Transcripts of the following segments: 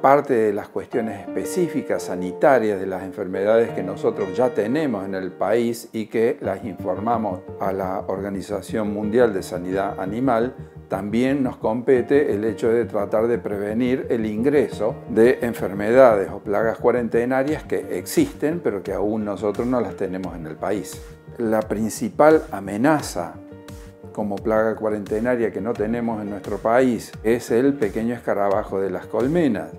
aparte de las cuestiones específicas sanitarias de las enfermedades que nosotros ya tenemos en el país y que las informamos a la Organización Mundial de Sanidad Animal, también nos compete el hecho de tratar de prevenir el ingreso de enfermedades o plagas cuarentenarias que existen, pero que aún nosotros no las tenemos en el país. La principal amenaza como plaga cuarentenaria que no tenemos en nuestro país es el pequeño escarabajo de las colmenas,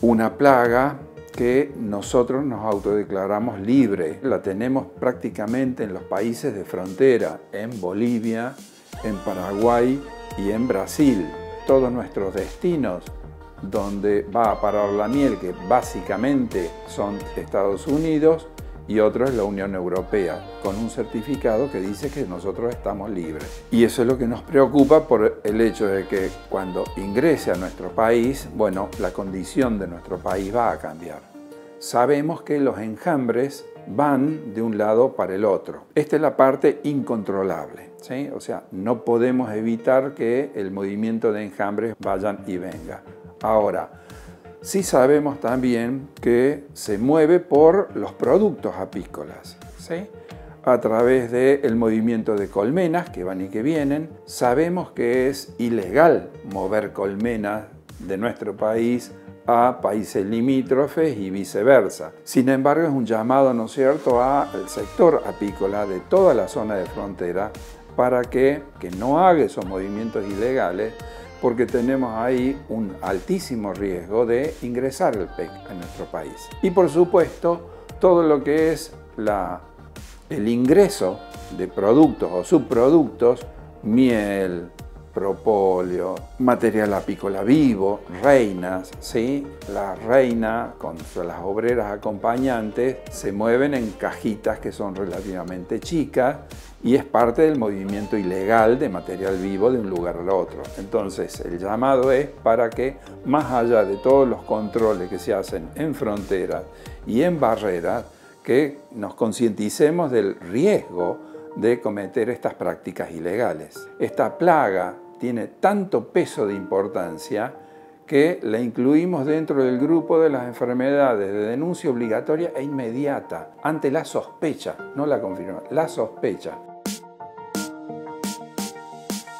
una plaga que nosotros nos autodeclaramos libre. La tenemos prácticamente en los países de frontera, en Bolivia, en Paraguay y en Brasil. Todos nuestros destinos donde va a parar la miel, que básicamente son Estados Unidos, y otro es la Unión Europea, con un certificado que dice que nosotros estamos libres. Y eso es lo que nos preocupa por el hecho de que cuando ingrese a nuestro país, bueno, la condición de nuestro país va a cambiar. Sabemos que los enjambres van de un lado para el otro. Esta es la parte incontrolable, ¿sí? O sea, no podemos evitar que el movimiento de enjambres vayan y venga. Ahora, sí sabemos también que se mueve por los productos apícolas, ¿sí? a través del movimiento de colmenas que van y que vienen. Sabemos que es ilegal mover colmenas de nuestro país a países limítrofes y viceversa. Sin embargo, es un llamado, ¿no es cierto?, al sector apícola de toda la zona de frontera para que, que no haga esos movimientos ilegales porque tenemos ahí un altísimo riesgo de ingresar el PEC en nuestro país. Y por supuesto, todo lo que es la, el ingreso de productos o subproductos, miel, propóleo, material apícola vivo, reinas, ¿sí? La reina con las obreras acompañantes se mueven en cajitas que son relativamente chicas y es parte del movimiento ilegal de material vivo de un lugar al otro. Entonces, el llamado es para que, más allá de todos los controles que se hacen en fronteras y en barreras, que nos concienticemos del riesgo de cometer estas prácticas ilegales. Esta plaga tiene tanto peso de importancia que la incluimos dentro del grupo de las enfermedades de denuncia obligatoria e inmediata ante la sospecha, no la confirmación, la sospecha.